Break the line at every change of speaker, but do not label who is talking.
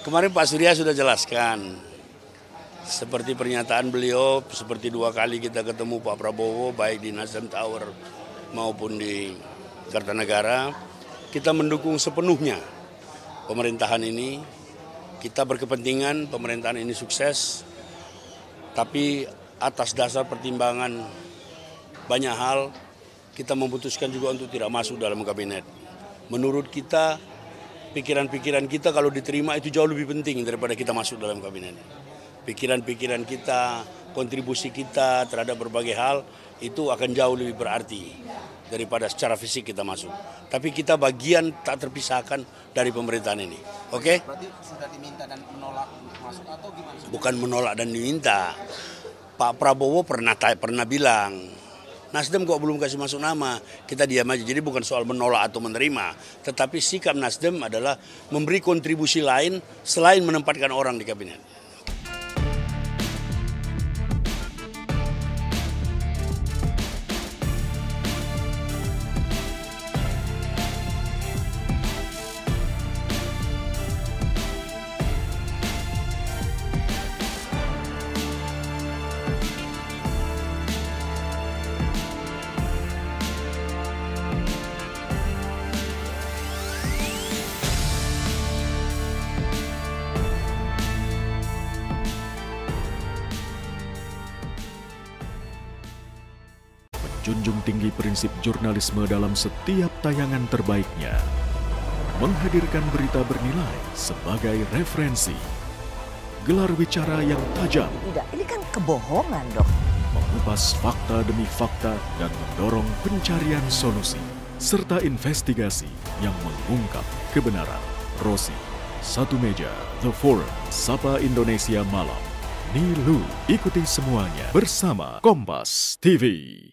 Kemarin Pak Surya sudah jelaskan, seperti pernyataan beliau, seperti dua kali kita ketemu Pak Prabowo, baik di Nasdem Tower maupun di Kartanegara, kita mendukung sepenuhnya pemerintahan ini. Kita berkepentingan pemerintahan ini sukses, tapi atas dasar pertimbangan banyak hal, kita memutuskan juga untuk tidak masuk dalam kabinet. Menurut kita, pikiran-pikiran kita kalau diterima itu jauh lebih penting daripada kita masuk dalam kabinet. Pikiran-pikiran kita, kontribusi kita terhadap berbagai hal itu akan jauh lebih berarti daripada secara fisik kita masuk. Tapi kita bagian tak terpisahkan dari pemerintahan ini. Oke?
Berarti sudah diminta dan menolak masuk atau gimana?
Bukan menolak dan diminta. Pak Prabowo pernah pernah bilang Nasdem kok belum kasih masuk nama, kita diam aja. Jadi bukan soal menolak atau menerima, tetapi sikap Nasdem adalah memberi kontribusi lain selain menempatkan orang di kabinet.
Junjung tinggi prinsip jurnalisme dalam setiap tayangan terbaiknya. Menghadirkan berita bernilai sebagai referensi. Gelar bicara yang tajam,
Tidak, ini kan kebohongan dok.
mengupas fakta demi fakta dan mendorong pencarian solusi serta investigasi yang mengungkap kebenaran. Rosi, Satu Meja, The Forum, Sapa Indonesia Malam. Nilu, ikuti semuanya bersama Kompas TV.